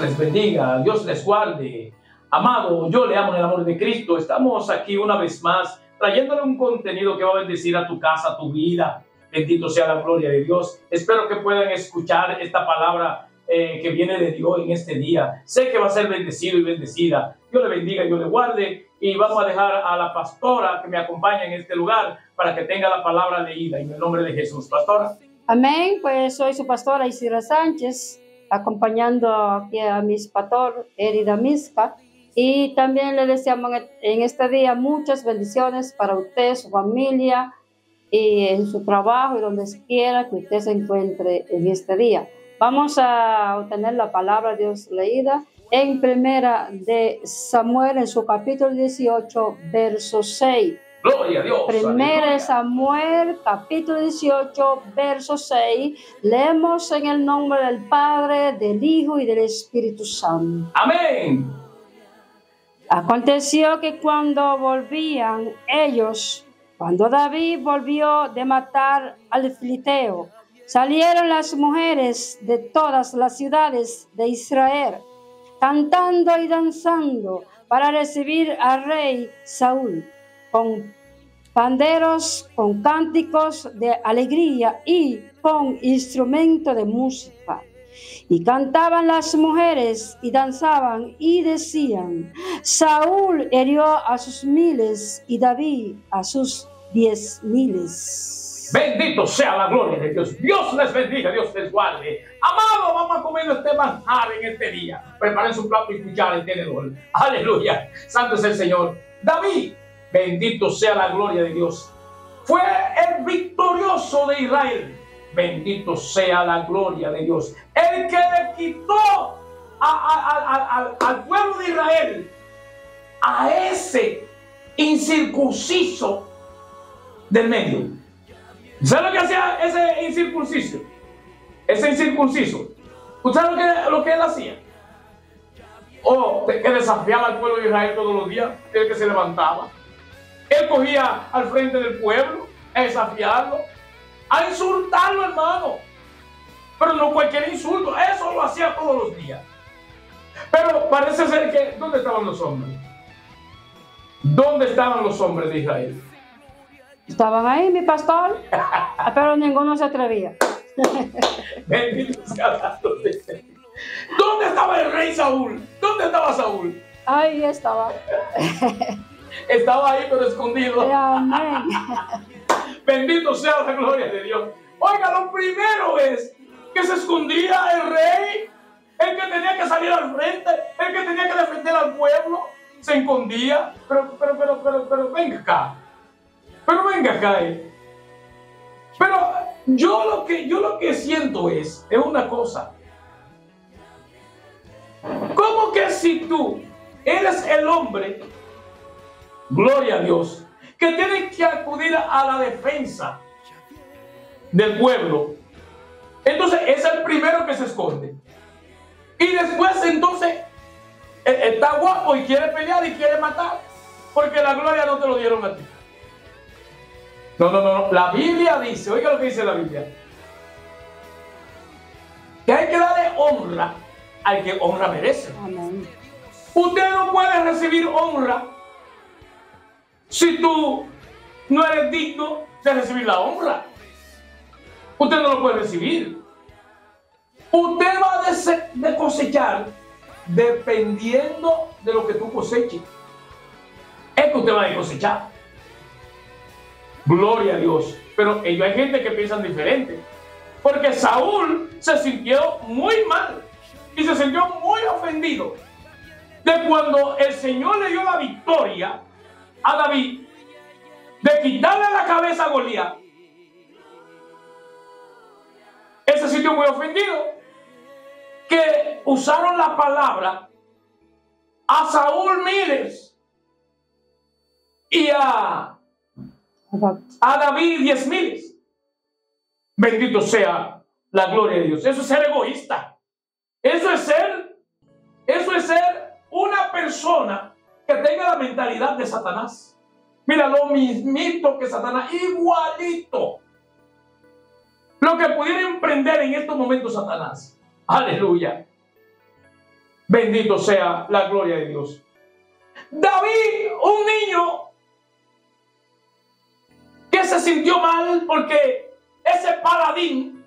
Les bendiga, Dios les guarde. Amado, yo le amo en el amor de Cristo. Estamos aquí una vez más trayéndole un contenido que va a bendecir a tu casa, a tu vida. Bendito sea la gloria de Dios. Espero que puedan escuchar esta palabra eh, que viene de Dios en este día. Sé que va a ser bendecido y bendecida. Dios le bendiga, Dios le guarde. Y vamos a dejar a la pastora que me acompaña en este lugar para que tenga la palabra leída en el nombre de Jesús. Pastora. Amén. Pues soy su pastora Isidra Sánchez, acompañando aquí a mi pastor Erida Misca. Y también le deseamos en este día muchas bendiciones para usted, su familia y en su trabajo y donde quiera que usted se encuentre en este día. Vamos a obtener la palabra de Dios leída en primera de Samuel en su capítulo 18, verso 6. Gloria a Dios. Primera de Samuel, capítulo 18, verso 6. Leemos en el nombre del Padre, del Hijo y del Espíritu Santo. Amén. Aconteció que cuando volvían ellos, cuando David volvió de matar al filiteo, salieron las mujeres de todas las ciudades de Israel, cantando y danzando para recibir al rey Saúl, con panderos, con cánticos de alegría y con instrumento de música. Y cantaban las mujeres y danzaban y decían, Saúl hirió a sus miles y David a sus diez miles. Bendito sea la gloria de Dios. Dios les bendiga, Dios les guarde. Amado, vamos a comer este manjar en este día. Preparen su plato y cuchara y tenedor. Aleluya. Santo es el Señor. David, bendito sea la gloria de Dios. Fue el victorioso de Israel Bendito sea la gloria de Dios. El que le quitó al pueblo de Israel a ese incircunciso del medio. ¿Sabe lo que hacía ese incircunciso? Ese incircunciso. ¿Usted sabe lo que, lo que él hacía? O que desafiaba al pueblo de Israel todos los días, el que se levantaba. Él cogía al frente del pueblo a desafiarlo a insultarlo, hermano. Pero no cualquier insulto, eso lo hacía todos los días. Pero parece ser que, ¿dónde estaban los hombres? ¿Dónde estaban los hombres de Israel? Estaban ahí, mi pastor, pero ninguno se atrevía. Bendito sea ¿Dónde estaba el rey Saúl? ¿Dónde estaba Saúl? Ahí estaba. estaba ahí, pero escondido. Amén. Bendito sea la gloria de Dios. Oiga, lo primero es que se escondía el rey, el que tenía que salir al frente, el que tenía que defender al pueblo, se escondía. Pero, pero, pero, pero, pero, venga acá. Pero venga acá. Eh. Pero yo lo que, yo lo que siento es, es una cosa. ¿Cómo que si tú eres el hombre, gloria a Dios, que tienen que acudir a la defensa del pueblo. Entonces es el primero que se esconde. Y después entonces e, está guapo y quiere pelear y quiere matar. Porque la gloria no te lo dieron a ti. No, no, no, La Biblia dice, oiga lo que dice la Biblia. Que hay que darle honra al que honra merece. Usted no puede recibir honra si tú no eres digno de recibir la honra. Usted no lo puede recibir. Usted va a cosechar dependiendo de lo que tú coseches. Es que usted va a cosechar. Gloria a Dios. Pero ellos hay gente que piensa diferente. Porque Saúl se sintió muy mal y se sintió muy ofendido de cuando el Señor le dio la victoria a David de quitarle la cabeza a Goliat, ese sitio muy ofendido, que usaron la palabra a Saúl Miles y a, a David diez miles. Bendito sea la gloria de Dios. Eso es ser egoísta. Eso es ser, eso es ser una persona que tenga la mentalidad de Satanás. Mira, lo mismito que Satanás, igualito. Lo que pudiera emprender en estos momentos Satanás. Aleluya. Bendito sea la gloria de Dios. David, un niño que se sintió mal porque ese paladín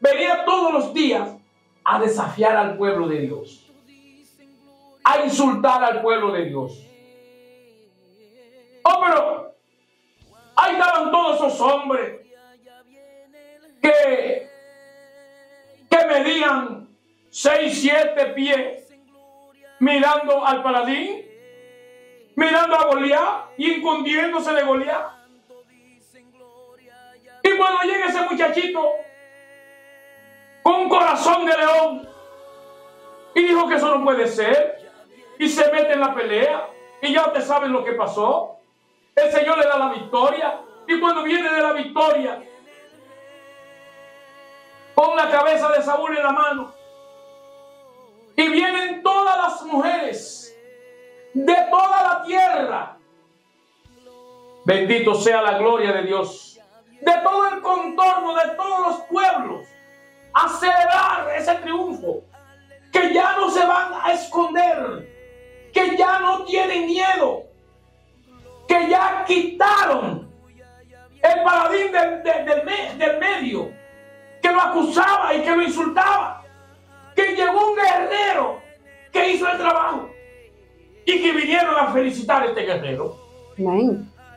venía todos los días a desafiar al pueblo de Dios, a insultar al pueblo de Dios. Oh, pero ahí estaban todos esos hombres que, que medían seis, siete pies mirando al paladín, mirando a Goliat y incundiéndose de Goliat. Y cuando llega ese muchachito con un corazón de león y dijo que eso no puede ser y se mete en la pelea y ya ustedes saben lo que pasó. El Señor le da la victoria y cuando viene de la victoria con la cabeza de Saúl en la mano y vienen todas las mujeres de toda la tierra. Bendito sea la gloria de Dios. De todo el contorno, de todos los pueblos. A celebrar ese triunfo. Que ya no se van a esconder. Que ya no tienen miedo. Que ya quitaron el paladín del, del medio. Que lo acusaba y que lo insultaba que llegó un guerrero que hizo el trabajo y que vinieron a felicitar a este guerrero.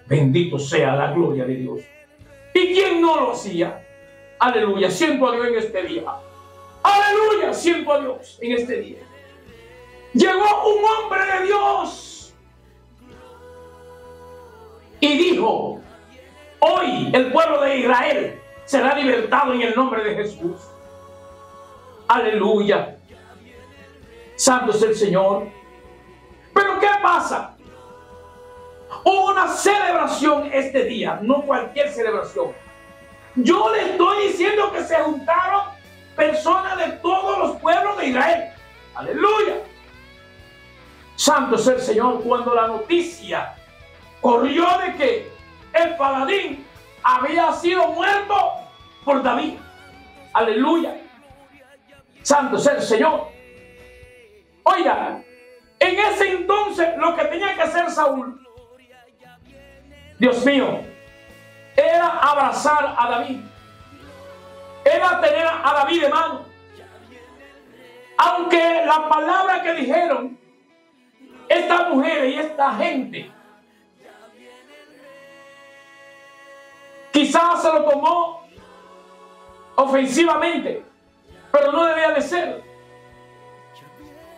Bendito sea la gloria de Dios. ¿Y quién no lo hacía? Aleluya, siento a Dios en este día. Aleluya, siento a Dios en este día. Llegó un hombre de Dios y dijo, hoy el pueblo de Israel será libertado en el nombre de Jesús. Aleluya. Santo es el Señor. Pero ¿qué pasa? Hubo una celebración este día, no cualquier celebración. Yo le estoy diciendo que se juntaron personas de todos los pueblos de Israel. Aleluya. Santo es el Señor cuando la noticia corrió de que el paladín había sido muerto por David. Aleluya. Santo es el Señor. Oiga, en ese entonces lo que tenía que hacer Saúl, Dios mío, era abrazar a David. Era tener a David de mano. Aunque la palabra que dijeron esta mujer y esta gente quizás se lo tomó ofensivamente pero no debía de ser.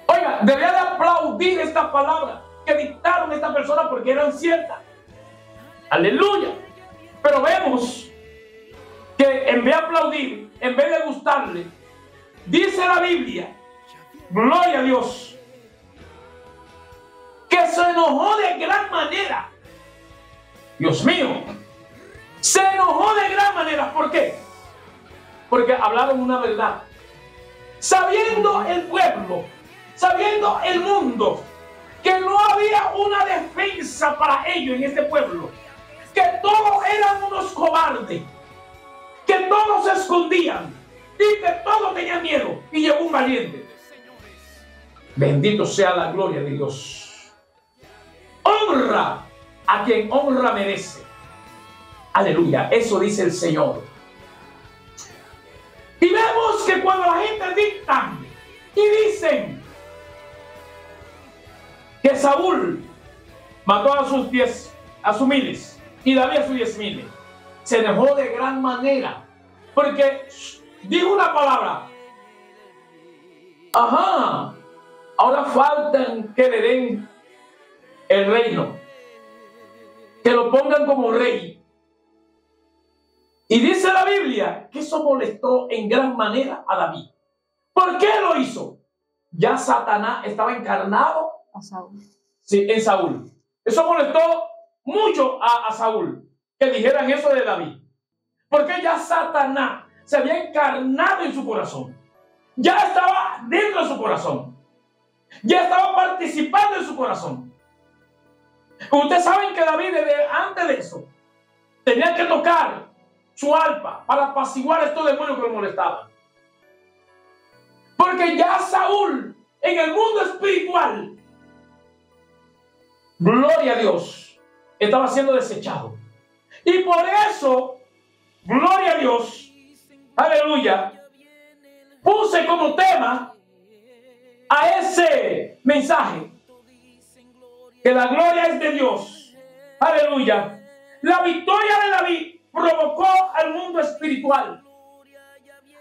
Oiga, debía de aplaudir esta palabra que dictaron esta persona porque eran ciertas. Aleluya. Pero vemos que en vez de aplaudir, en vez de gustarle, dice la Biblia, gloria a Dios, que se enojó de gran manera. Dios mío, se enojó de gran manera. ¿Por qué? Porque hablaron una verdad sabiendo el pueblo, sabiendo el mundo, que no había una defensa para ellos en este pueblo, que todos eran unos cobardes, que todos se escondían y que todos tenían miedo. Y llegó un valiente. Bendito sea la gloria de Dios. Honra a quien honra merece. Aleluya, eso dice el Señor. Y vemos que cuando la gente dicta y dicen que Saúl mató a sus diez, a sus miles y David a sus diez miles, se dejó de gran manera porque dijo una palabra. Ajá, ahora faltan que le den el reino, que lo pongan como rey y dice la Biblia que eso molestó en gran manera a David. ¿Por qué lo hizo? Ya Satanás estaba encarnado a Saúl. Sí, en Saúl. Eso molestó mucho a, a Saúl que dijeran eso de David. Porque ya Satanás se había encarnado en su corazón. Ya estaba dentro de su corazón. Ya estaba participando en su corazón. Ustedes saben que David, antes de eso, tenía que tocar su alpa para apaciguar a estos demonios que lo molestaban. Porque ya Saúl en el mundo espiritual, gloria a Dios, estaba siendo desechado. Y por eso, gloria a Dios, aleluya, puse como tema a ese mensaje que la gloria es de Dios. Aleluya. La victoria de David provocó al mundo espiritual.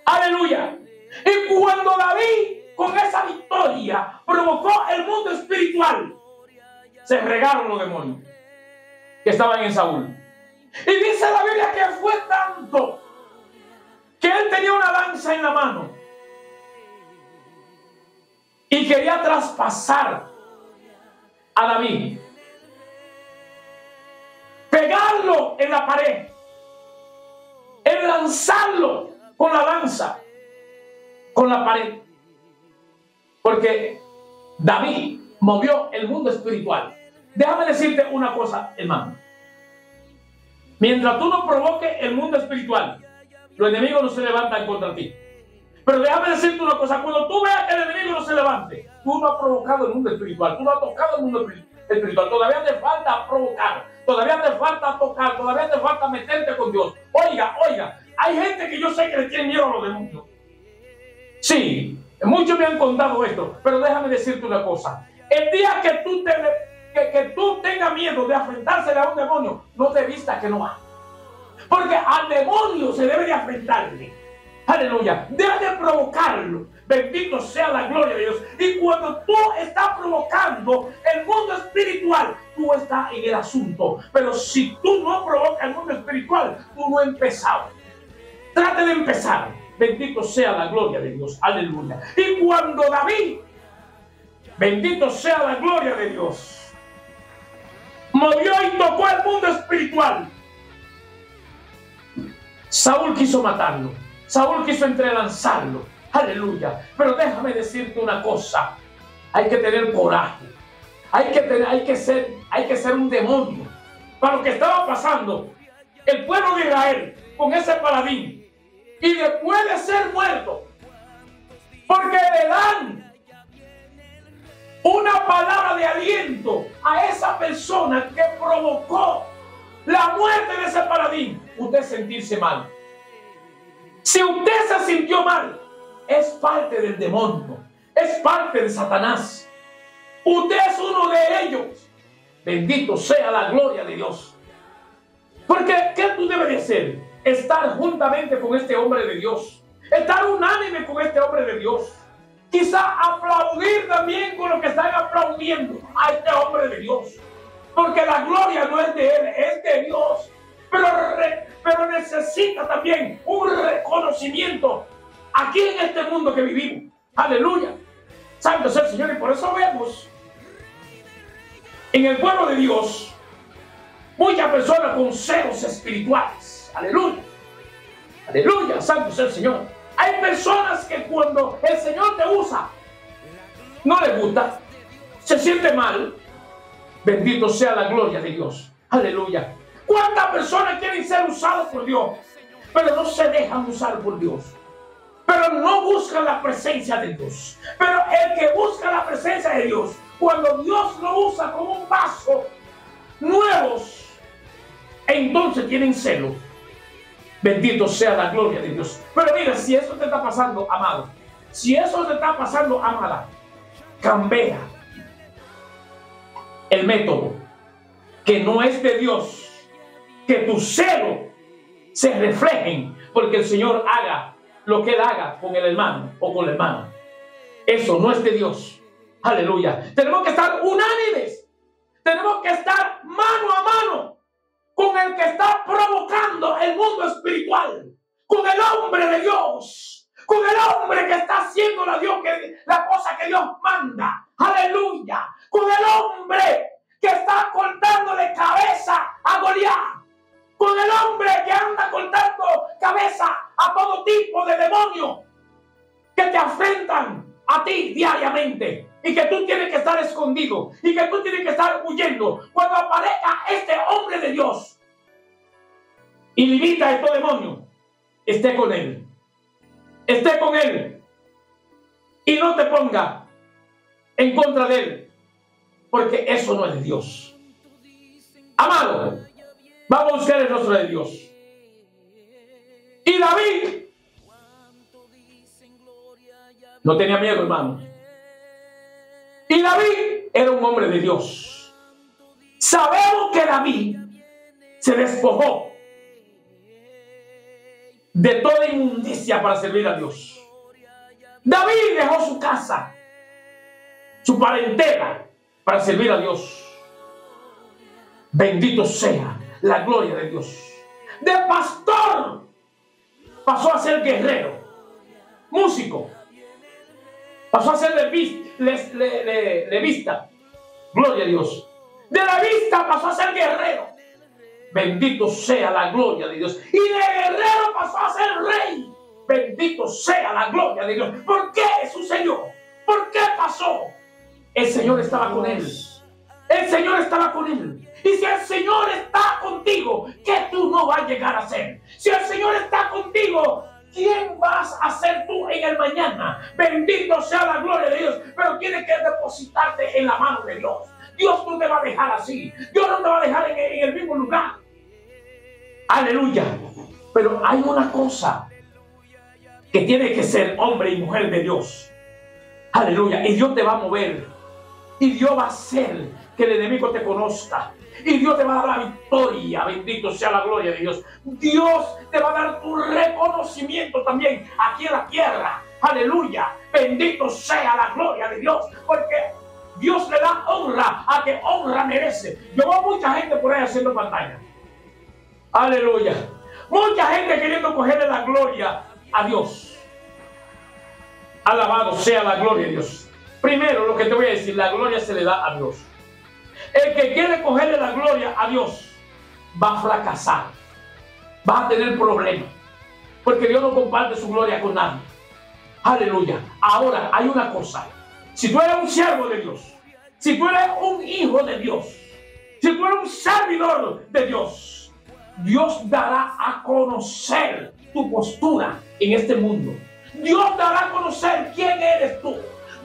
Aleluya. Y cuando David con esa victoria provocó el mundo espiritual, se regaron los demonios que estaban en Saúl. Y dice la Biblia que fue tanto que él tenía una lanza en la mano y quería traspasar a David, pegarlo en la pared, lanzarlo con la lanza, con la pared. Porque David movió el mundo espiritual. Déjame decirte una cosa, hermano. Mientras tú no provoques el mundo espiritual, los enemigos no se levantan contra ti. Pero déjame decirte una cosa, cuando tú veas que el enemigo no se levante, tú no has provocado el mundo espiritual, tú no has tocado el mundo espiritual, todavía te falta provocar, todavía te falta tocar, todavía te falta meterte con Dios. Oiga, oiga, hay gente que yo sé que le tiene miedo a los demonios. Sí, muchos me han contado esto, pero déjame decirte una cosa. El día que tú, te, que, tú tengas miedo de enfrentársele a un demonio, no te vista que no hay. Porque al demonio se debe de enfrentarle. Aleluya. Debe de provocarlo. Bendito sea la gloria de Dios. Y cuando tú estás provocando el mundo espiritual, tú estás en el asunto. Pero si tú no provocas el mundo espiritual, tú no empezado. Trate de empezar. Bendito sea la gloria de Dios. Aleluya. Y cuando David, bendito sea la gloria de Dios, movió y tocó el mundo espiritual, Saúl quiso matarlo. Saúl quiso entrelanzarlo. Aleluya. Pero déjame decirte una cosa. Hay que tener coraje. Hay que, tener, hay que, ser, hay que ser un demonio. Para lo que estaba pasando, el pueblo de Israel con ese paladín. Y después de ser muerto, porque le dan una palabra de aliento a esa persona que provocó la muerte de ese paladín, usted sentirse mal. Si usted se sintió mal, es parte del demonio, es parte de Satanás. Usted es uno de ellos. Bendito sea la gloria de Dios. Porque, ¿qué tú debes de hacer? Estar juntamente con este hombre de Dios. Estar unánime con este hombre de Dios. Quizá aplaudir también con lo que están aplaudiendo a este hombre de Dios. Porque la gloria no es de él, es de Dios. Pero pero necesita también un reconocimiento aquí en este mundo que vivimos. Aleluya. Santo sea el Señor. Y por eso vemos en el pueblo de Dios muchas personas con celos espirituales. Aleluya. Aleluya. Santo sea el Señor. Hay personas que cuando el Señor te usa, no le gusta, se siente mal. Bendito sea la gloria de Dios. Aleluya. ¿Cuántas personas quieren ser usados por Dios? Pero no se dejan usar por Dios. Pero no buscan la presencia de Dios. Pero el que busca la presencia de Dios, cuando Dios lo usa como un vaso nuevos, entonces tienen celo. Bendito sea la gloria de Dios. Pero mira, si eso te está pasando, amado, si eso te está pasando, amada, cambia el método que no es de Dios que tu celo se reflejen porque el Señor haga lo que Él haga con el hermano o con la hermana. Eso no es de Dios. Aleluya. Tenemos que estar unánimes. Tenemos que estar mano a mano con el que está provocando el mundo espiritual. Con el hombre de Dios. Con el hombre que está haciendo la, Dios que, la cosa que Dios manda. Aleluya. Con el hombre que está cortándole cabeza a Goliat con el hombre que anda cortando cabeza a todo tipo de demonios que te afrentan a ti diariamente y que tú tienes que estar escondido y que tú tienes que estar huyendo. Cuando aparezca este hombre de Dios y limita a estos demonios, esté con él. Esté con él. Y no te ponga en contra de él, porque eso no es Dios. Amado, vamos a buscar el rostro de Dios. Y David no tenía miedo, hermano. Y David era un hombre de Dios. Sabemos que David se despojó de toda inmundicia para servir a Dios. David dejó su casa, su parentela, para servir a Dios. Bendito sea la gloria de Dios. De pastor pasó a ser guerrero, músico, pasó a ser levista. Gloria a Dios. De la vista pasó a ser guerrero. Bendito sea la gloria de Dios. Y de guerrero pasó a ser rey. Bendito sea la gloria de Dios. ¿Por qué sucedió? ¿Por qué pasó? El Señor estaba con él. El Señor estaba con él. Y si el Señor está contigo, ¿qué tú no vas a llegar a ser? Si el Señor está contigo, ¿quién vas a ser tú en el mañana? Bendito sea la gloria de Dios. Pero tienes que depositarte en la mano de Dios. Dios no te va a dejar así. Dios no te va a dejar en, el mismo lugar. Aleluya. Pero hay una cosa que tiene que ser hombre y mujer de Dios. Aleluya. Y Dios te va a mover. Y Dios va a hacer que el enemigo te conozca. Y Dios te va a dar la victoria. Bendito sea la gloria de Dios. Dios te va a dar tu reconocimiento también aquí en la tierra. Aleluya. Bendito sea la gloria de Dios. Porque Dios le da honra a que honra merece. Yo veo mucha gente por ahí haciendo pantalla. Aleluya. Mucha gente queriendo cogerle la gloria a Dios. Alabado sea la gloria de Dios. Primero, lo que te voy a decir, la gloria se le da a Dios. El que quiere cogerle la gloria a Dios va a fracasar. Va a tener problemas. Porque Dios no comparte su gloria con nadie. Aleluya. Ahora hay una cosa. Si tú eres un siervo de Dios, si tú eres un hijo de Dios, si tú eres un servidor de Dios, Dios dará a conocer tu postura en este mundo. Dios dará a conocer quién eres tú.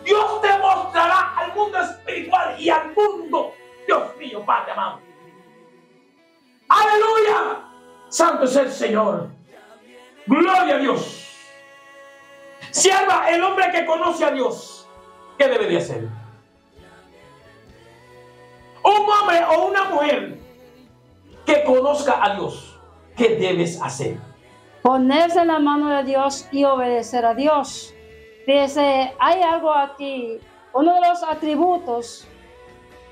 Dios te mostrará al mundo espiritual y al mundo. Dios mío, Padre amado. Aleluya. Santo es el Señor. Gloria a Dios. Sierva, el hombre que conoce a Dios ¿qué debe de hacer? Un hombre o una mujer que conozca a Dios, ¿qué debes hacer? Ponerse en la mano de Dios y obedecer a Dios. Dice, hay algo aquí, uno de los atributos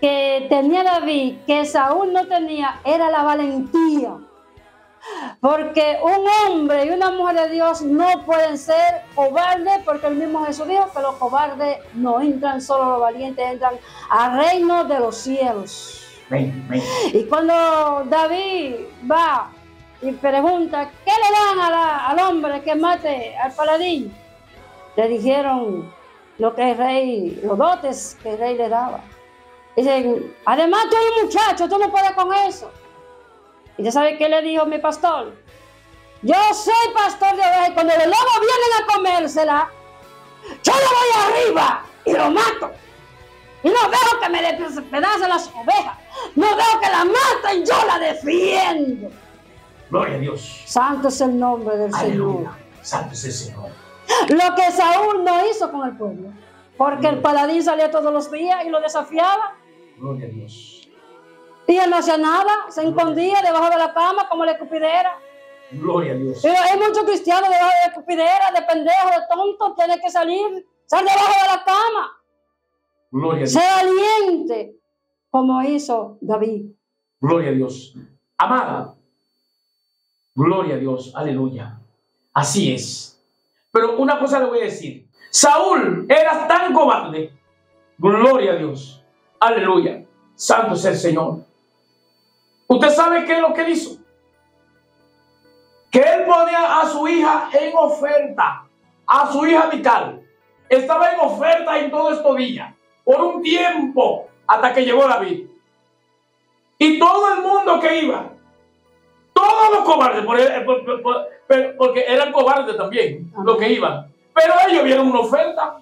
que tenía David, que Saúl no tenía, era la valentía. Porque un hombre y una mujer de Dios no pueden ser cobardes, porque el mismo Jesús dijo que los cobardes no entran, solo los valientes entran al reino de los cielos. Y cuando David va y pregunta, ¿qué le dan al hombre que mate al paladín? Le dijeron lo que el rey, los dotes que el rey le daba. Dicen, además tú eres un muchacho, tú no puedes con eso. ¿Y ya sabe qué le dijo mi pastor? Yo soy pastor de ovejas y cuando los lobos vienen a comérsela, yo lo voy arriba y lo mato. Y no veo que me despedacen las ovejas. No veo que la maten, yo la defiendo. Gloria a Dios. Santo es el nombre del Señor. Santo es el Señor. Lo que Saúl no hizo con el pueblo. Porque el paladín salía todos los días y lo desafiaba. Gloria a Dios. Y él no hacía nada, se escondía debajo de la cama como la escupidera. Gloria a Dios. Pero hay muchos cristianos debajo de la escupidera, de pendejos, de tontos, tiene que salir, sal debajo de la cama. Gloria a Dios. Sea valiente, como hizo David. Gloria a Dios. Amada. Gloria a Dios. Aleluya. Así es. Pero una cosa le voy a decir. Saúl era tan cobarde. Gloria a Dios. Aleluya. Santo es el Señor. ¿Usted sabe qué es lo que hizo? Que él ponía a su hija en oferta, a su hija vital. Estaba en oferta en todo estos días, por un tiempo, hasta que llegó David. Y todo el mundo que iba, todos los cobardes, porque eran cobardes también los que iban, pero ellos vieron una oferta.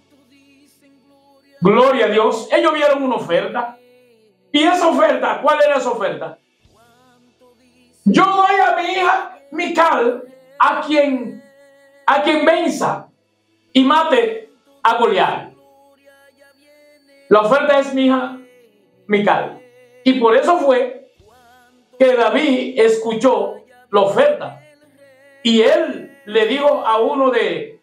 Gloria a Dios. Ellos vieron una oferta. Y esa oferta, ¿cuál era esa oferta? Yo doy a mi hija Mical a quien a quien venza y mate a Goliat. La oferta es mi hija Mical. Y por eso fue que David escuchó la oferta. Y él le dijo a uno de,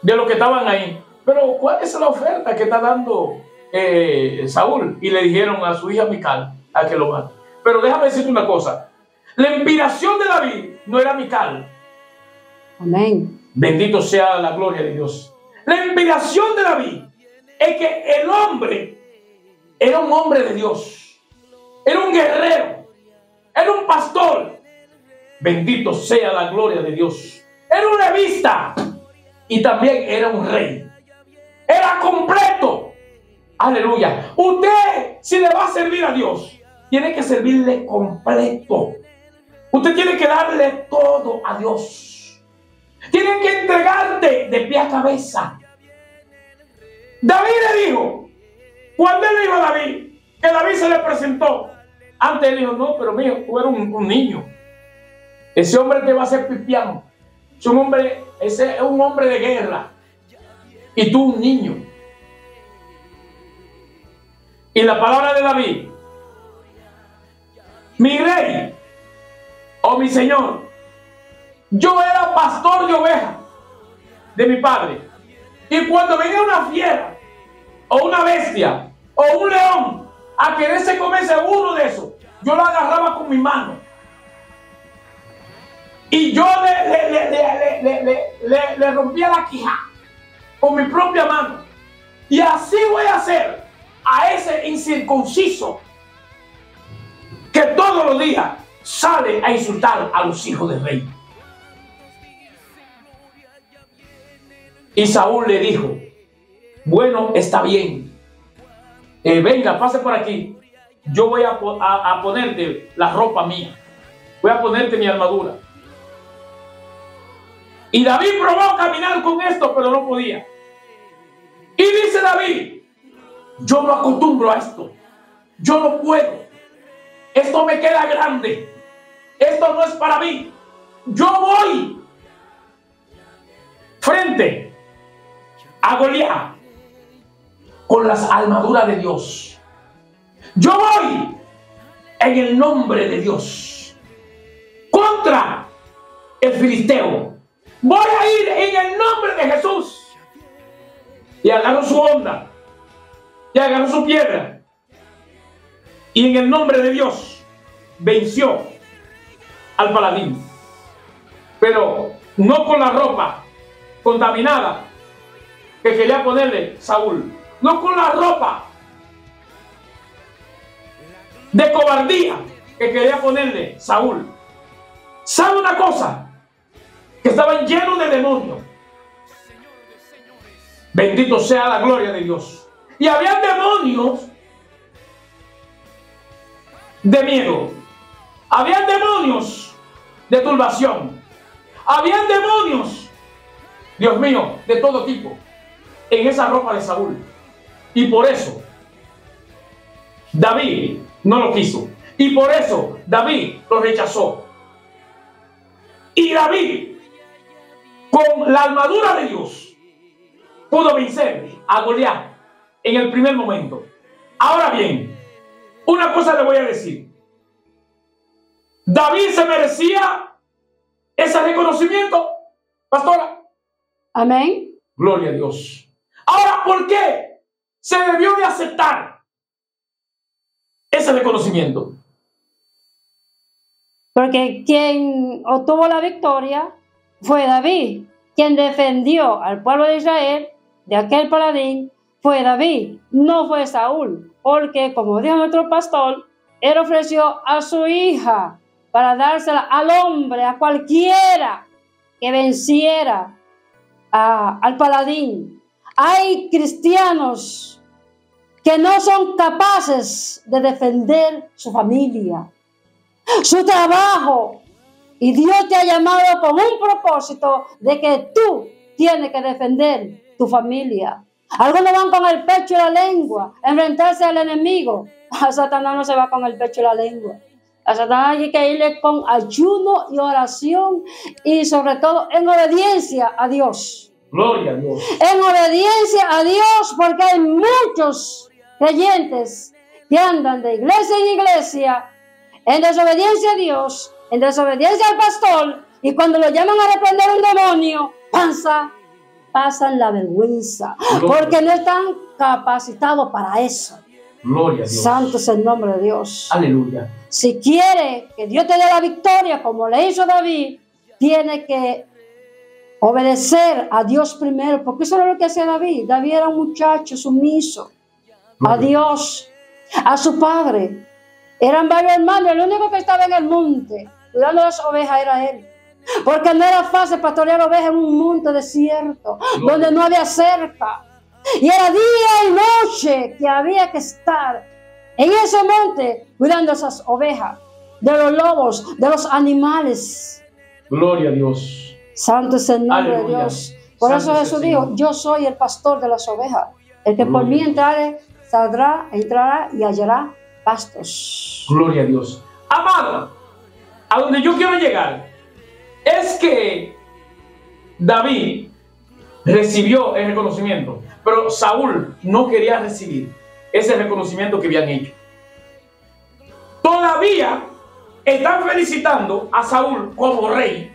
de los que estaban ahí, pero ¿cuál es la oferta que está dando eh, Saúl? Y le dijeron a su hija Mical a que lo mate. Pero déjame decirte una cosa. La inspiración de David no era Mical. Amén. Bendito sea la gloria de Dios. La inspiración de David es que el hombre era un hombre de Dios. Era un guerrero. Era un pastor. Bendito sea la gloria de Dios. Era un levista. Y también era un rey. Era completo. Aleluya. Usted, si le va a servir a Dios, tiene que servirle completo. Usted tiene que darle todo a Dios. Tiene que entregarte de pie a cabeza. David le dijo, cuando él dijo a David, que David se le presentó, antes él dijo, no, pero mío, tú eres un, niño. Ese hombre te va a ser pipiano. Es un hombre, ese es un hombre de guerra. Y tú un niño. Y la palabra de David, mi rey, oh mi Señor, yo era pastor de ovejas de mi padre. Y cuando venía una fiera, o una bestia, o un león, a quererse comerse uno de esos, yo lo agarraba con mi mano. Y yo le, le, rompía la quija con mi propia mano. Y así voy a hacer a ese incircunciso que todos los días sale a insultar a los hijos del rey. Y Saúl le dijo, bueno, está bien. Eh, venga, pase por aquí. Yo voy a, a, ponerte la ropa mía. Voy a ponerte mi armadura. Y David probó caminar con esto, pero no podía. Y dice David, yo no acostumbro a esto. Yo no puedo. Esto me queda grande. Esto no es para mí. Yo voy frente a Goliat con las armaduras de Dios. Yo voy en el nombre de Dios contra el filisteo. Voy a ir en el nombre de Jesús. Y agarro su onda. Y agarro su piedra. Y en el nombre de Dios venció al paladín. Pero no con la ropa contaminada que quería ponerle Saúl. No con la ropa de cobardía que quería ponerle Saúl. ¿Sabe una cosa? Que estaban llenos de demonios. Bendito sea la gloria de Dios. Y había demonios de miedo. Habían demonios de turbación. Habían demonios, Dios mío, de todo tipo, en esa ropa de Saúl. Y por eso David no lo quiso. Y por eso David lo rechazó. Y David, con la armadura de Dios, pudo vencer a Goliat en el primer momento. Ahora bien, una cosa le voy a decir. David se merecía ese reconocimiento, pastora. Amén. Gloria a Dios. Ahora, ¿por qué se debió de aceptar ese reconocimiento? Porque quien obtuvo la victoria fue David, quien defendió al pueblo de Israel de aquel paladín fue David, no fue Saúl, porque como dijo nuestro pastor, él ofreció a su hija para dársela al hombre, a cualquiera que venciera al paladín. Hay cristianos que no son capaces de defender su familia, su trabajo. Y Dios te ha llamado con un propósito de que tú tienes que defender tu familia. Algunos van con el pecho y la lengua, enfrentarse al enemigo. A Satanás no se va con el pecho y la lengua. A Satanás hay que irle con ayuno y oración y sobre todo en obediencia a Dios. Gloria a Dios. En obediencia a Dios porque hay muchos creyentes que andan de iglesia en iglesia en desobediencia a Dios, en desobediencia al pastor y cuando lo llaman a reprender un demonio, panza, pasan la vergüenza Gloria. porque no están capacitados para eso. Gloria a Dios. Santo es el nombre de Dios. Aleluya. Si quiere que Dios te dé la victoria, como le hizo David, tiene que obedecer a Dios primero, porque eso era lo que hacía David. David era un muchacho sumiso a Dios, a su padre. Eran varios hermanos, el único que estaba en el monte cuidando las ovejas era él. Porque no era fácil pastorear ovejas en un monte desierto, donde no había cerca. Y era día y noche que había que estar en ese monte cuidando esas ovejas, de los lobos, de los animales. Gloria a Dios. Santo es el nombre Aleluya. de Dios. Por Santo eso Jesús dijo, yo soy el pastor de las ovejas. El que por mí entrare, saldrá, entrará y hallará pastos. Gloria a Dios. Amada, a donde yo quiero llegar es que David recibió el reconocimiento, pero Saúl no quería recibir ese reconocimiento que habían hecho. Todavía están felicitando a Saúl como rey,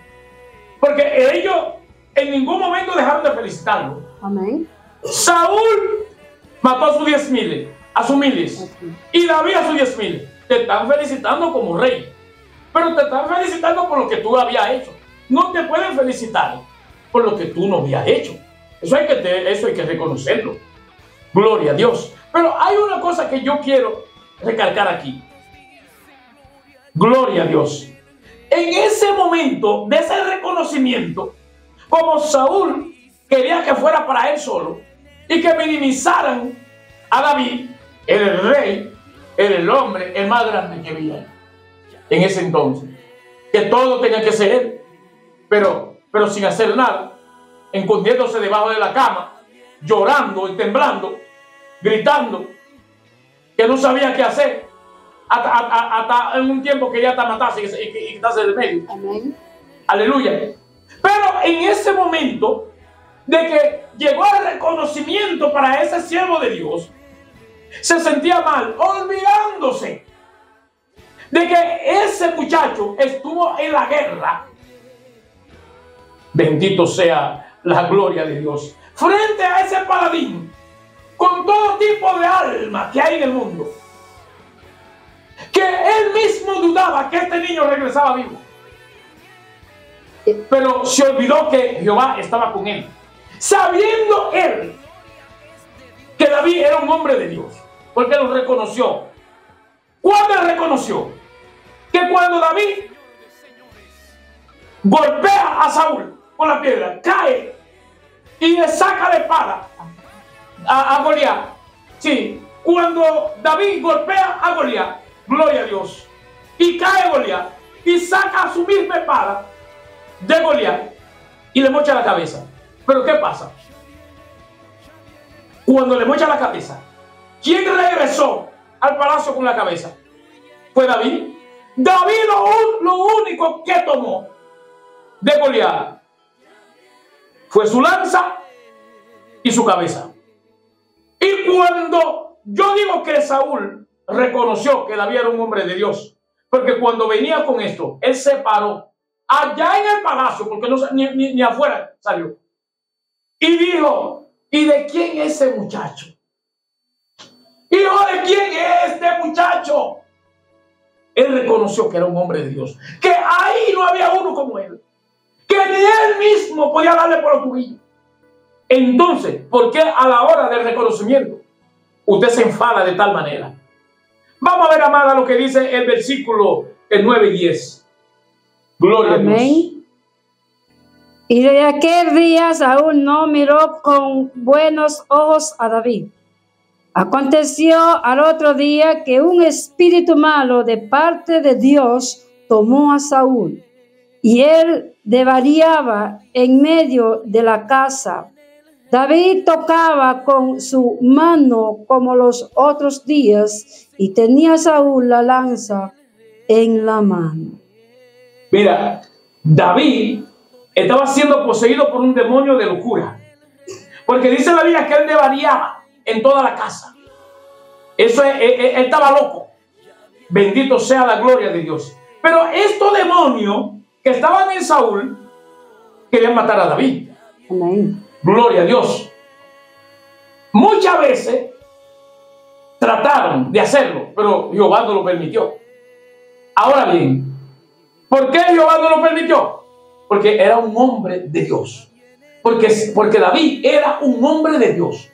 porque ellos en ningún momento dejaron de felicitarlo. Amén. Saúl mató a sus diez miles, a sus miles, y David a sus diez mil. Te están felicitando como rey, pero te están felicitando por lo que tú habías hecho. No te pueden felicitar por lo que tú no habías hecho. Eso hay que, eso hay que reconocerlo. Gloria a Dios. Pero hay una cosa que yo quiero recalcar aquí. Gloria a Dios. En ese momento de ese reconocimiento, como Saúl quería que fuera para él solo y que minimizaran a David, el rey, el hombre, el más grande que había en ese entonces. Que todo tenía que ser él, pero, pero sin hacer nada, escondiéndose debajo de la cama, llorando y temblando, gritando, que no sabía qué hacer. Hasta, hasta- hasta en un tiempo quería hasta matarse y quitarse del medio. Amén. Aleluya. Pero en ese momento de que llegó el reconocimiento para ese siervo de Dios, se sentía mal, olvidándose de que ese muchacho estuvo en la guerra. Bendito sea la gloria de Dios. Frente a ese paladín, con todo tipo de alma que hay en el mundo, que él mismo dudaba que este niño regresaba vivo pero se olvidó que Jehová estaba con él. Sabiendo él que David era un hombre de Dios, porque lo reconoció. ¿Cuándo reconoció? Que cuando David golpea a Saúl con la piedra, cae y le saca la espada a, a Goliat. Sí, cuando David golpea a Goliat, gloria a Dios, y cae Goliat y saca su misma espada de Goliat y le mocha la cabeza. Pero ¿qué pasa? Cuando le mocha la cabeza, ¿quién regresó al palacio con la cabeza? Fue David. David lo, lo único que tomó de Goliat fue su lanza y su cabeza. Y cuando yo digo que Saúl reconoció que David era un hombre de Dios, porque cuando venía con esto, él se paró allá en el palacio, porque no, ni- ni afuera salió, y dijo, ¿y de quién es ese muchacho? Hijo, ¿de quién es este muchacho? Él reconoció que era un hombre de Dios, que ahí no había uno como él, que ni él mismo podía darle por tubillos. Entonces, ¿por qué a la hora del reconocimiento usted se enfada de tal manera? Vamos a ver, amada, lo que dice el versículo el 9 y 10. Gloria a Dios. Amén. Y de aquel día Saúl no miró con buenos ojos a David. Aconteció al otro día que un espíritu malo de parte de Dios tomó a Saúl y él devariaba en medio de la casa David tocaba con su mano como los otros días y tenía Saúl la lanza en la mano. Mira, David estaba siendo poseído por un demonio de locura. Porque dice la Biblia que él devariaba en toda la casa. Eso es, él, estaba loco. Bendito sea la gloria de Dios. Pero estos demonios que estaban en Saúl querían matar a David. Amén. Gloria a Dios. Muchas veces trataron de hacerlo, pero Jehová no lo permitió. Ahora bien, ¿por qué Jehová no lo permitió? Porque era un hombre de Dios. Porque, porque David era un hombre de Dios.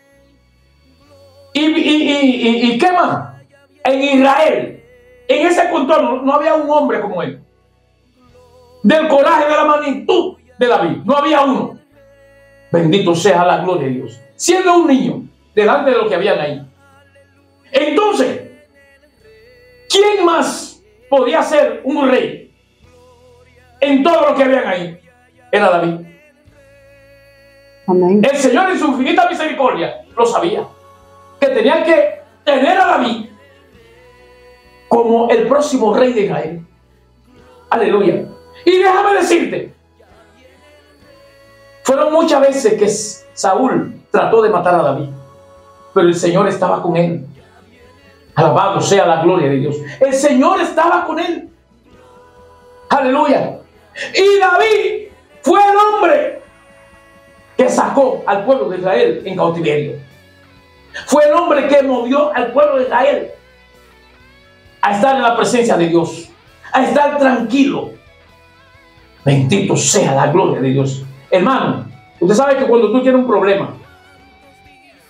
¿Y, y, y, y qué más? En Israel, en ese contorno, no había un hombre como él. Del coraje, de la magnitud de David. No había uno. Bendito sea la gloria de Dios. Siendo un niño, delante de lo que habían ahí. Entonces, ¿quién más podía ser un rey en todo lo que habían ahí? Era David. Amén. El Señor en su infinita misericordia lo sabía. Que tenían que tener a David como el próximo rey de Israel. Aleluya. Y déjame decirte, fueron muchas veces que Saúl trató de matar a David, pero el Señor estaba con él. Alabado sea la gloria de Dios. El Señor estaba con él. Aleluya. Y David fue el hombre que sacó al pueblo de Israel en cautiverio. Fue el hombre que movió al pueblo de Israel a estar en la presencia de Dios, a estar tranquilo. Bendito sea la gloria de Dios. Hermano, usted sabe que cuando tú tienes un problema,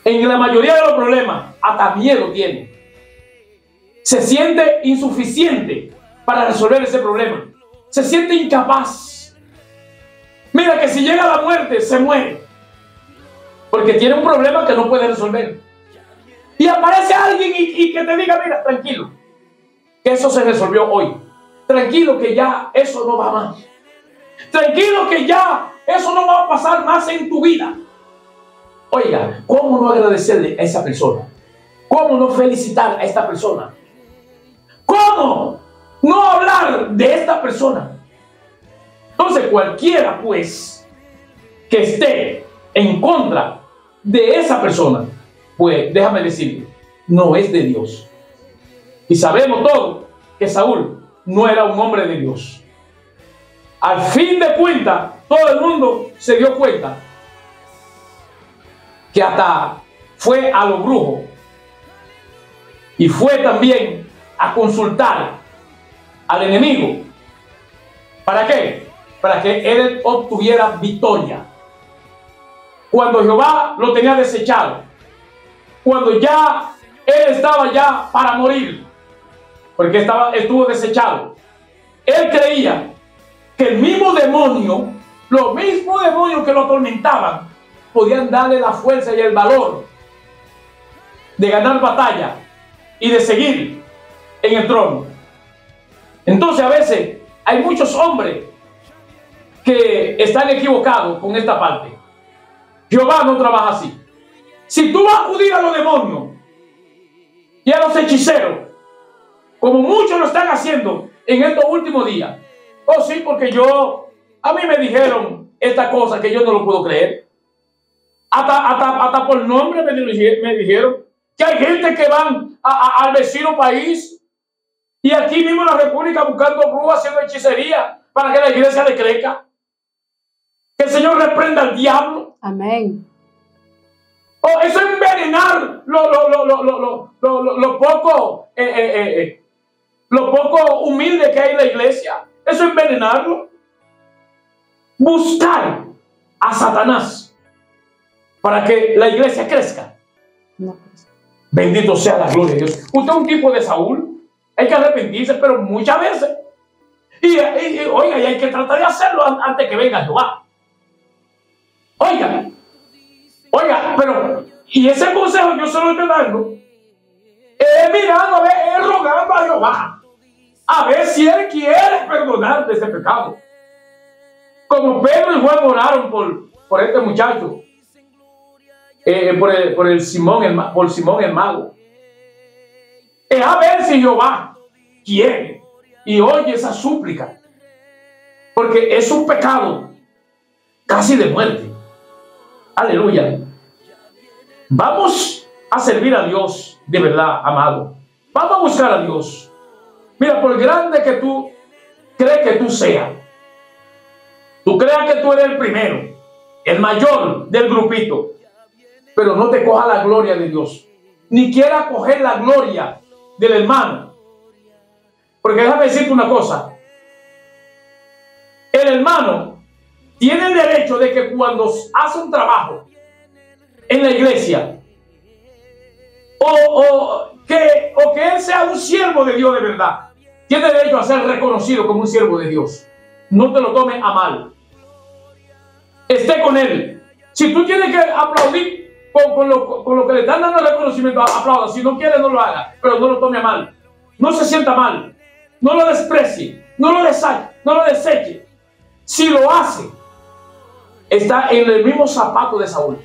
en la mayoría de los problemas, hasta miedo tiene. Se siente insuficiente para resolver ese problema. Se siente incapaz. Mira que si llega la muerte, se muere. Porque tiene un problema que no puede resolver. Y aparece alguien y, y que te diga, mira, tranquilo, que eso se resolvió hoy. Tranquilo que ya eso no va más. Tranquilo que ya eso no va a pasar más en tu vida. Oiga, ¿cómo no agradecerle a esa persona? ¿Cómo no felicitar a esta persona? ¿Cómo no hablar de esta persona? Entonces cualquiera pues que esté en contra de esa persona, pues déjame decirle, no es de Dios. Y sabemos todos que Saúl no era un hombre de Dios. Al fin de cuentas, todo el mundo se dio cuenta que hasta fue a los brujos y fue también a consultar al enemigo. ¿Para qué? Para que él obtuviera victoria. Cuando Jehová lo tenía desechado, cuando ya él estaba ya para morir, porque estaba, estuvo desechado, él creía que el mismo demonio, los mismos demonios que lo atormentaban, podían darle la fuerza y el valor de ganar batalla y de seguir en el trono. Entonces a veces hay muchos hombres que están equivocados con esta parte. Jehová no trabaja así. Si tú vas a acudir a los demonios y a los hechiceros, como muchos lo están haciendo en estos últimos días, oh sí, porque yo, a mí me dijeron esta cosa que yo no lo puedo creer. Hasta, hasta, hasta por nombre me, me dijeron que hay gente que van a, a, al vecino país y aquí mismo en la República buscando brujas, haciendo hechicería para que la iglesia le crezca. Que el Señor reprenda al diablo. Amén. Oh, eso es envenenar lo, lo, lo, lo, lo, lo, lo, lo poco, eh, eh, eh, lo poco humilde que hay en la iglesia. Eso es envenenarlo. Buscar a Satanás para que la iglesia crezca. No. Bendito sea la gloria de Dios. Usted es un tipo de Saúl. Hay que arrepentirse, pero muchas veces. Y, y- y, oiga, y hay que tratar de hacerlo an- antes que venga Jehová. Oiga, oiga, pero, y ese consejo yo se lo estoy dando. A ver, es rogando a Jehová. A ver si Él quiere perdonar de ese pecado. Como Pedro y Juan oraron por, por este muchacho. eh, por, el, por, el Simón, el, por Simón el mago. Es a ver si Jehová quiere y oye esa súplica. Porque es un pecado casi de muerte. Aleluya. Vamos a servir a Dios de verdad, amado. Vamos a buscar a Dios. Mira, por grande que tú crees que tú seas, tú creas que tú eres el primero, el mayor del grupito, pero no te coja la gloria de Dios, ni quiera coger la gloria del hermano. Porque déjame decirte una cosa, el hermano tiene el derecho de que cuando hace un trabajo en la iglesia, o, que, o que él sea un siervo de Dios de verdad, tiene derecho a ser reconocido como un siervo de Dios. No te lo tome a mal. Esté con él. Si tú tienes que aplaudir con, lo, que le están dando el reconocimiento, aplauda. Si no quiere, no lo haga. Pero no lo tome a mal. No se sienta mal. No lo desprecie. No lo desache. No lo deseche. Si lo hace, está en el mismo zapato de Saúl.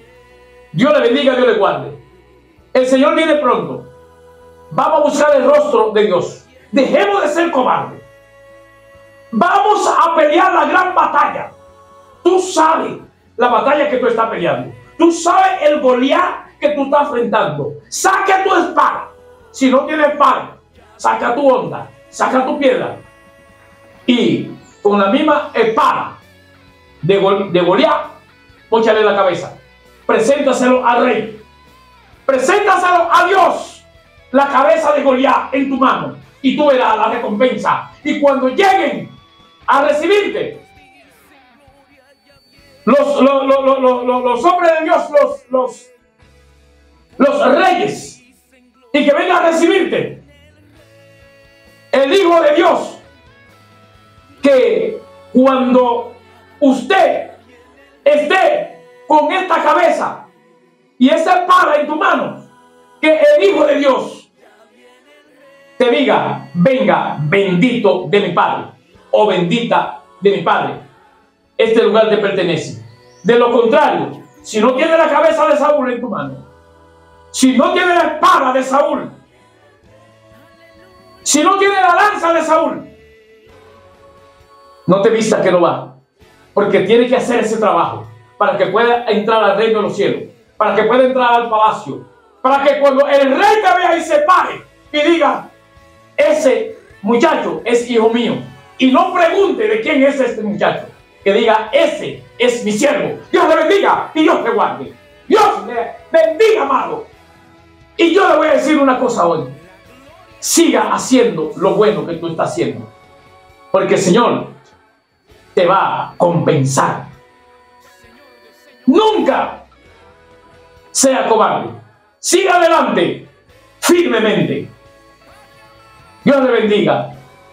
Dios le bendiga, Dios le guarde. El Señor viene pronto. Vamos a buscar el rostro de Dios. Dejemos de ser cobardes. Vamos a pelear la gran batalla. Tú sabes la batalla que tú estás peleando. Tú sabes el Goliat que tú estás enfrentando. Saca tu espada. Si no tienes espada, saca tu onda, saca tu piedra. Y con la misma espada de, de Goliat, póchale la cabeza. Preséntaselo al rey. Preséntaselo a Dios. La cabeza de Goliat en tu mano. Y tú verás la recompensa. Y cuando lleguen a recibirte, los, los, hombres de Dios, los, los, los reyes, y que vengan a recibirte, el Hijo de Dios, que cuando usted esté con esta cabeza y esa espada en tu mano, que el Hijo de Dios te diga, venga, bendito de mi Padre, o bendita de mi Padre, este lugar te pertenece. De lo contrario, si no tiene la cabeza de Saúl en tu mano, si no tiene la espada de Saúl, si no tiene la lanza de Saúl, no te vista que no va, porque tiene que hacer ese trabajo para que pueda entrar al reino de los cielos, para que pueda entrar al palacio, para que cuando el rey te vea y se pare y diga, ese muchacho es hijo mío, y no pregunte de quién es este muchacho, que diga, ese es mi siervo, Dios le bendiga y Dios te guarde, Dios le bendiga, amado. Y yo le voy a decir una cosa hoy, siga haciendo lo bueno que tú estás haciendo, porque el Señor te va a compensar. Nunca sea cobarde. Siga adelante firmemente. Dios le bendiga.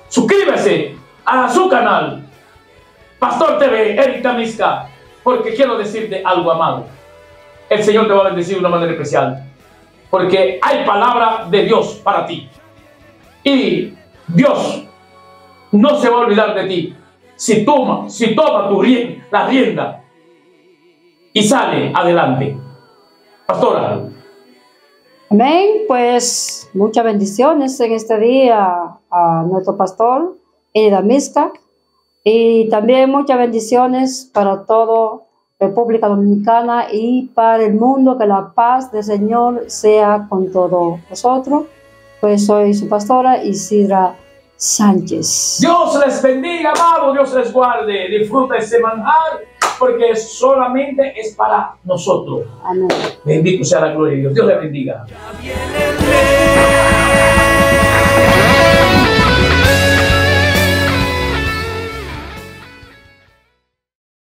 Suscríbase a su canal, Pastor TV, Erika Misca, porque quiero decirte algo, amado. El Señor te va a bendecir de una manera especial, porque hay palabra de Dios para ti. Y Dios no se va a olvidar de ti si toma, si toma tu la rienda y sale adelante. Pastora. Amén, pues muchas bendiciones en este día a nuestro pastor, Eda Misca, y también muchas bendiciones para toda República Dominicana y para el mundo, que la paz del Señor sea con todos nosotros. Pues soy su pastora Isidra Sánchez. Dios les bendiga, amado, Dios les guarde. Disfruta ese manjar porque solamente es para nosotros. Amén. Bendito sea la gloria de Dios. Dios les bendiga.